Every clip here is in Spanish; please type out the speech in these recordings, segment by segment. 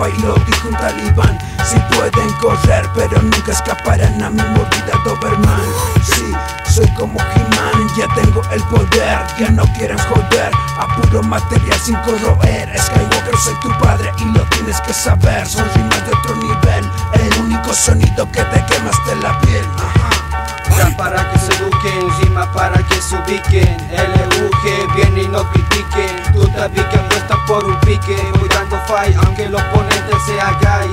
bomba y dijo un talibán Si pueden correr pero nunca escaparán a mi mordida Doberman. Sí, soy como He-Man, ya tengo el poder Ya no quieren joder. A puro material sin corroer Skywalker soy tu padre y lo tienes que saber. Son rimas de otro nivel El único sonido que te quemaste la piel. Rap para que se eduquen, rima para que se ubiquen. LUG viene y no critiquen. Tú también que apuesta por un pique Aunque el oponente sea gay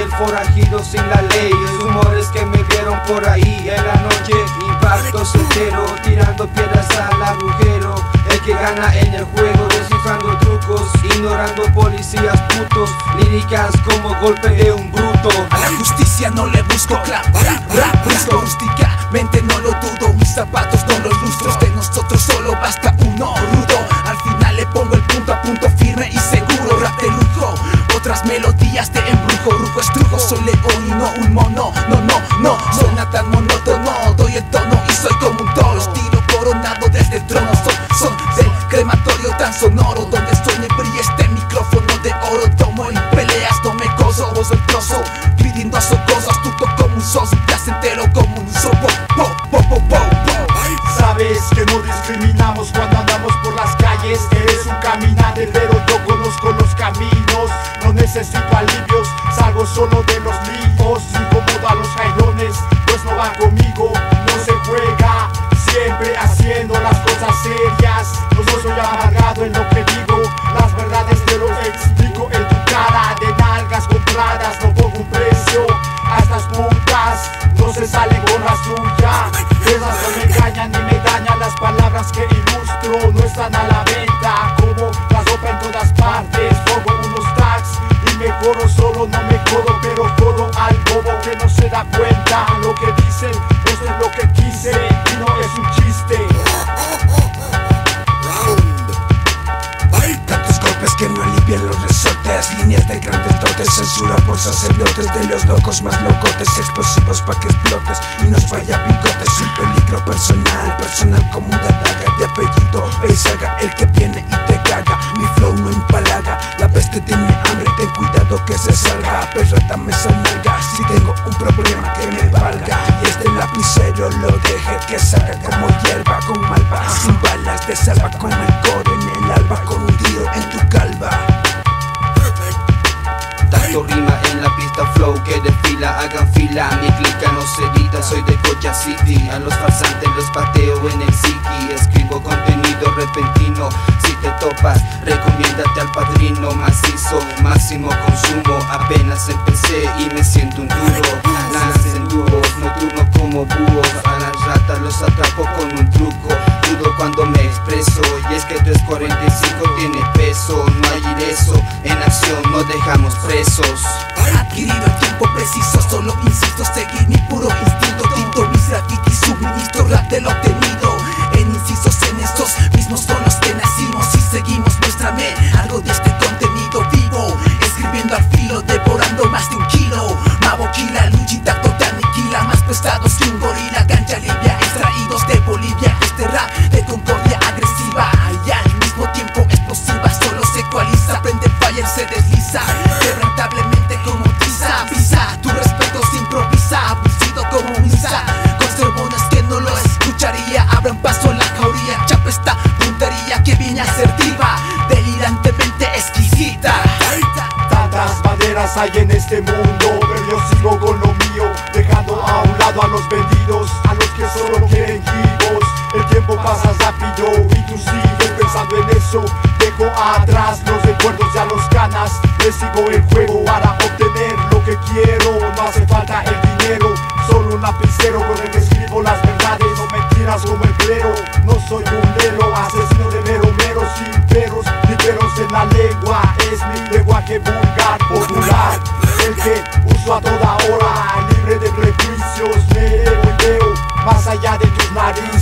El forajido sin la ley Rumores que me vieron por ahí. En la noche Impacto certero tirando piedras al agujero. El que gana en el juego descifrando trucos Ignorando policías putos Líricas como golpe de un bruto. A la justicia no le busco clap, rap, rap, busco rústicamente no lo dudo Mis zapatos no los lustros de nosotros solo basta uno un mono No, no, no, suena tan monótono Doy el tono y soy como un toro Estilo coronado desde el trono Son, son del crematorio tan sonoro Donde sueña y brilla este micrófono de oro. Tomo en peleas, no me coso, vos el trozo Pidiendo a socorro, astuto como un soso Placentero como un sopo, po, po, po, po, po. Sabes que no discriminamos cuando andamos por las calles Eres un caminante pero yo conozco los caminos No necesito alivios, salgo solo de los líos Incomodo a sacerdotes De los locos más locotes Explosivos pa' que explotes Y nos falla bigotes. Un peligro personal Personal como una daga De apellido. Beizaga El que viene y te caga. Mi flow no empalaga. La peste tiene hambre Ten cuidado que se salga. Perrata me salga. Si tengo un problema que me valga. Y este lapicero lo deje que salga como hierba Con malva. Sin balas de salva desfila, hagan fila. Mi clica no se edita, soy de Cocha City. A los farsantes los pateo en el psiqui Escribo contenido repentino. Si te topas, recomiéndate al padrino Macizo, máximo consumo con un truco. Dudo cuando me expreso Y es que 345 tiene peso. No hay ileso, en acción no dejamos presos. Adquirido el tiempo preciso, solo insisto Seguir mi puro instinto, tinto mis grafitis Suministro rap de obtenido Hay en este mundo Pero yo sigo con lo mío Dejando a un lado a los vendidos A los que solo quieren givos El tiempo pasa rápido Y tú sigues pensando en eso Dejo atrás los recuerdos ya los ganas Le sigo el juego para obtener lo que quiero. No hace falta el dinero Solo un lapicero con el que escribo las verdades. No mentiras como el clero No soy un lero Asesino de mero mero Sin peros ni peros en la lengua Es mi lenguaje popular Que uso a toda hora Libre de prejuicios Me elevo y veo más allá de tus narices